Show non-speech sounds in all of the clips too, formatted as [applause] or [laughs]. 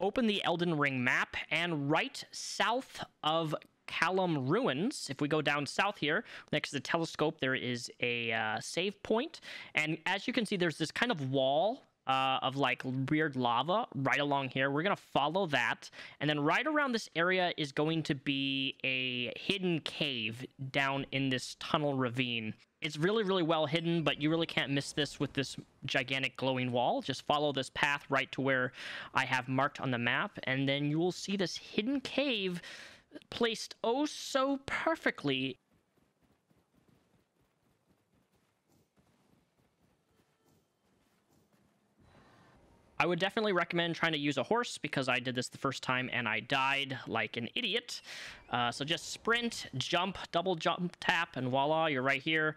open the Elden Ring map, and right south of Caelem Ruins, if we go down south here, next to the telescope, there is a uh, save point. And as you can see, there's this kind of wall uh, of like weird lava right along here. We're to follow that. And then right around this area is going to be a hidden cave down in this tunnel ravine. It's really, really well hidden, but you really can't miss this with this gigantic glowing wall. Just follow this path right to where I have marked on the map, and then you will see this hidden cave placed oh so perfectly I would definitely recommend trying to use a horse because I did this the first time and I died like an idiot. Uh, so just sprint, jump, double jump, tap, and voila, you're right here.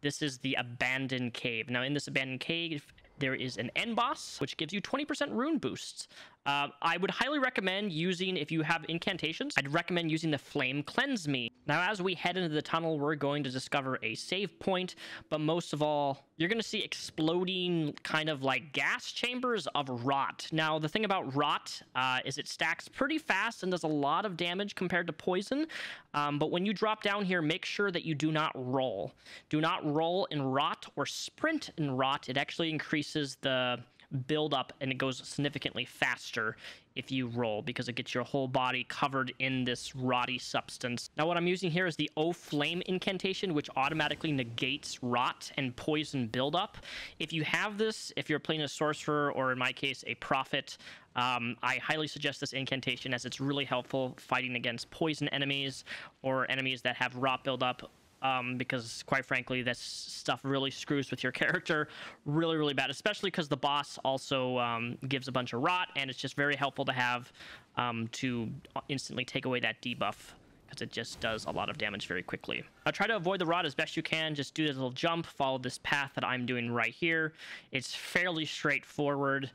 This is the abandoned cave. Now in this abandoned cave, there is an end boss, which gives you 20% rune boosts. Uh, I would highly recommend using, if you have incantations, I'd recommend using the Flame Cleanse Me. Now, as we head into the tunnel, we're going to discover a save point, but most of all, you're going to see exploding kind of like gas chambers of rot. Now, the thing about rot uh, is it stacks pretty fast and does a lot of damage compared to poison, um, but when you drop down here, make sure that you do not roll. Do not roll in rot or sprint in rot. It actually increases the build up and it goes significantly faster if you roll because it gets your whole body covered in this rotty substance. Now what I'm using here is the O Flame incantation which automatically negates rot and poison buildup. If you have this, if you're playing a sorcerer or in my case a prophet, um, I highly suggest this incantation as it's really helpful fighting against poison enemies or enemies that have rot buildup um, because quite frankly, this stuff really screws with your [laughs] character really, really bad, especially because the boss also um, gives a bunch of rot, and it's just very helpful to have um, to instantly take away that debuff because it just does a lot of damage very quickly. Uh, try to avoid the rot as best you can. Just do this little jump, follow this path that I'm doing right here. It's fairly straightforward.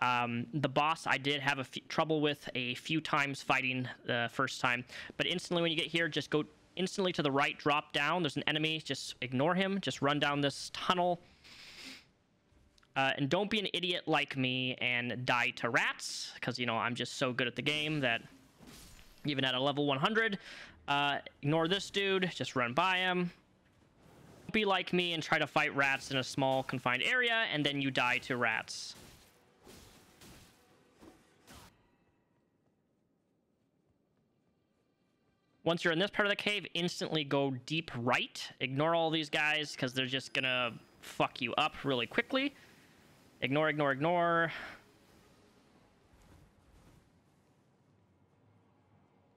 Um, the boss I did have a trouble with a few times fighting the first time, but instantly when you get here, just go instantly to the right, drop down. There's an enemy. Just ignore him. Just run down this tunnel. Uh, and don't be an idiot like me and die to rats, because, you know, I'm just so good at the game that even at a level 100, uh, ignore this dude. Just run by him. Don't Be like me and try to fight rats in a small confined area, and then you die to rats. Once you're in this part of the cave, instantly go deep right. Ignore all these guys because they're just gonna fuck you up really quickly. Ignore, ignore, ignore.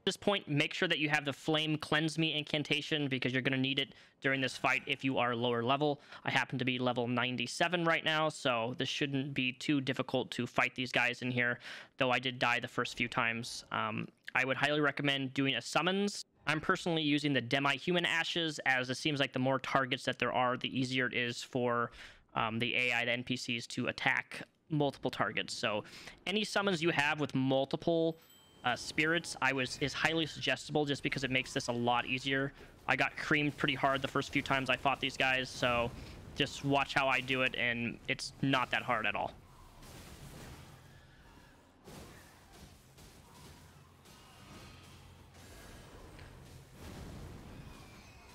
This point, make sure that you have the Flame Cleanse Me incantation because you're going to need it during this fight if you are lower level. I happen to be level 97 right now, so this shouldn't be too difficult to fight these guys in here, though I did die the first few times. Um, I would highly recommend doing a summons. I'm personally using the Demi-Human Ashes as it seems like the more targets that there are, the easier it is for um, the AI, the NPCs to attack multiple targets. So any summons you have with multiple uh, spirits I was is highly suggestible just because it makes this a lot easier. I got creamed pretty hard the first few times I fought these guys, so just watch how I do it, and it's not that hard at all.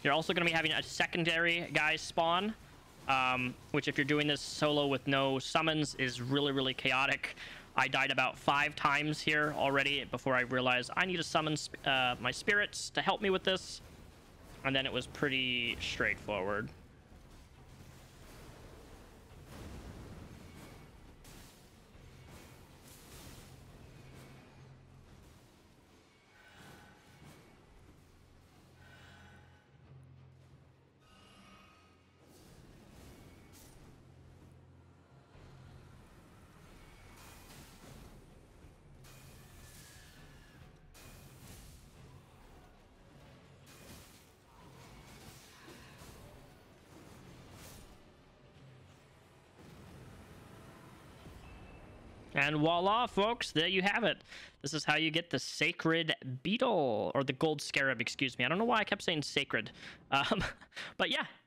You're also going to be having a secondary guy spawn, um, which if you're doing this solo with no summons is really, really chaotic. I died about five times here already before I realized I need to summon uh, my spirits to help me with this. And then it was pretty straightforward. And voila, folks, there you have it. This is how you get the sacred beetle, or the gold scarab, excuse me. I don't know why I kept saying sacred. Um, [laughs] but yeah,